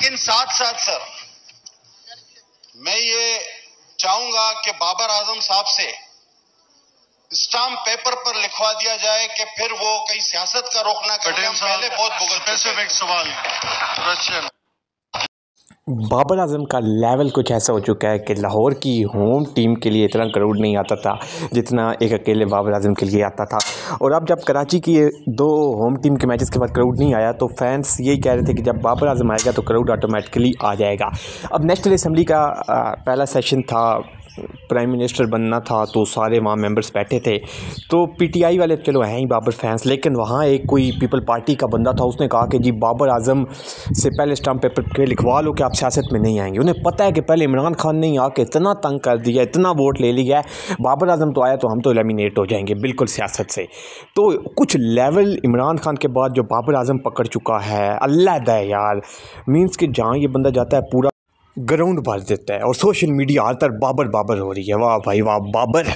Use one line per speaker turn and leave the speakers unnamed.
लेकिन साथ साथ सर मैं ये चाहूँगा कि बाबर आज़म साहब से स्टाम्प पेपर पर लिखवा दिया जाए कि फिर वो कहीं सियासत का रोकना करें। पहले बहुत
स्पेसिफिक सवाल
बाबर आज़म का लेवल कुछ ऐसा हो चुका है कि लाहौर की होम टीम के लिए इतना क्राउड नहीं आता था जितना एक अकेले बाबर आज़म के लिए आता था। और अब जब कराची की दो होम टीम के मैचेस के बाद क्राउड नहीं आया तो फैंस यही कह रहे थे कि जब बाबर आज़म आएगा तो क्राउड ऑटोमेटिकली आ जाएगा। अब नेशनल असम्बली का पहला सेशन था प्राइम मिनिस्टर बनना था तो सारे वहाँ मेंबर्स बैठे थे। तो पीटीआई वाले चलो हैं ही बाबर फैंस लेकिन वहाँ एक कोई पीपल पार्टी का बंदा था, उसने कहा कि जी बाबर आज़म से पहले स्टाम्प पेपर पे लिखवा लो कि आप सियासत में नहीं आएँगे। उन्हें पता है कि पहले इमरान खान ने आके इतना तंग कर दिया, इतना वोट ले लिया है। बाबर आज़म तो आया तो हम तो लेमिनेट हो जाएँगे, बिल्कुल सियासत से। तो कुछ लेवल इमरान खान के बाद जो बाबर आज़म पकड़ चुका है, अल्लाह यार। मीन्स कि जहाँ ये बंदा जाता है, पूरा ग्राउंड भर देता है और सोशल मीडिया हर तरफ़ बाबर बाबर हो रही है। वाह भाई, वाह, बाबर।